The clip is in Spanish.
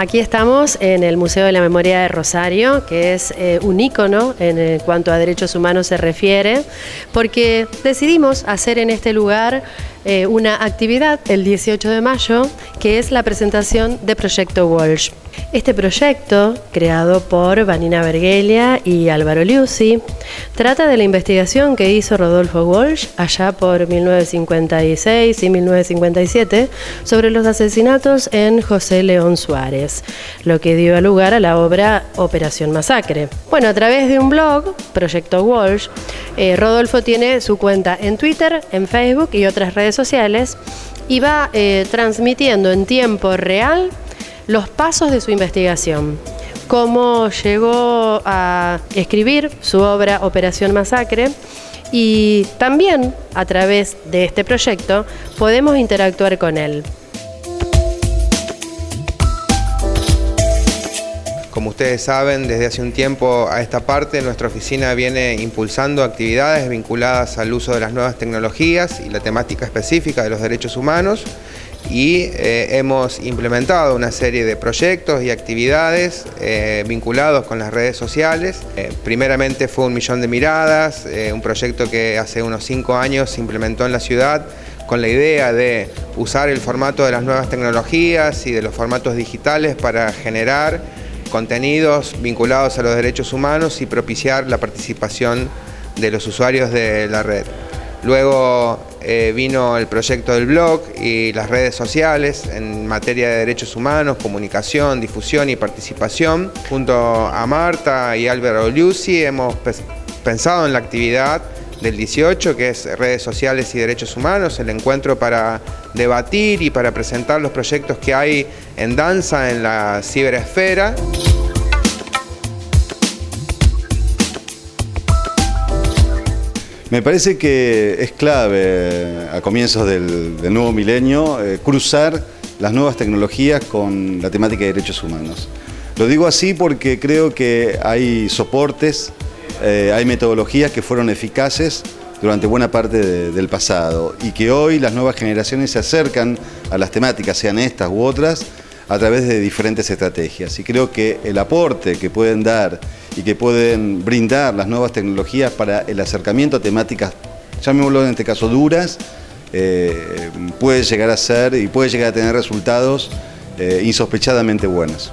Aquí estamos en el Museo de la Memoria de Rosario, que es eh, un ícono en cuanto a derechos humanos se refiere, porque decidimos hacer en este lugar eh, una actividad el 18 de mayo, que es la presentación de Proyecto Walsh. Este proyecto, creado por Vanina Vergelia y Álvaro Liuzzi, trata de la investigación que hizo Rodolfo Walsh allá por 1956 y 1957 sobre los asesinatos en José León Suárez, lo que dio lugar a la obra Operación Masacre. Bueno, a través de un blog, Proyecto Walsh, eh, Rodolfo tiene su cuenta en Twitter, en Facebook y otras redes sociales y va eh, transmitiendo en tiempo real los pasos de su investigación, cómo llegó a escribir su obra Operación Masacre. Y también a través de este proyecto podemos interactuar con él. Como ustedes saben, desde hace un tiempo a esta parte nuestra oficina viene impulsando actividades vinculadas al uso de las nuevas tecnologías y la temática específica de los derechos humanos y eh, hemos implementado una serie de proyectos y actividades eh, vinculados con las redes sociales. Eh, primeramente fue un millón de miradas, un proyecto que hace unos cinco años se implementó en la ciudad con la idea de usar el formato de las nuevas tecnologías y de los formatos digitales para generar contenidos vinculados a los derechos humanos y propiciar la participación de los usuarios de la red. Luego eh, vino el proyecto del blog y las redes sociales en materia de derechos humanos, comunicación, difusión y participación. Junto a Marta y Álvaro Liuzzi hemos pensado en la actividad del 18, que es redes sociales y derechos humanos, el encuentro para debatir y para presentar los proyectos que hay en danza en la ciberesfera. Me parece que es clave eh, a comienzos del, nuevo milenio eh, cruzar las nuevas tecnologías con la temática de derechos humanos. Lo digo así porque creo que hay soportes, eh, hay metodologías que fueron eficaces durante buena parte del pasado y que hoy las nuevas generaciones se acercan a las temáticas, sean estas u otras, a través de diferentes estrategias. Y creo que el aporte que pueden dar y que pueden brindar las nuevas tecnologías para el acercamiento a temáticas, llamémoslo en este caso duras, eh, puede llegar a ser y puede llegar a tener resultados eh, insospechadamente buenos.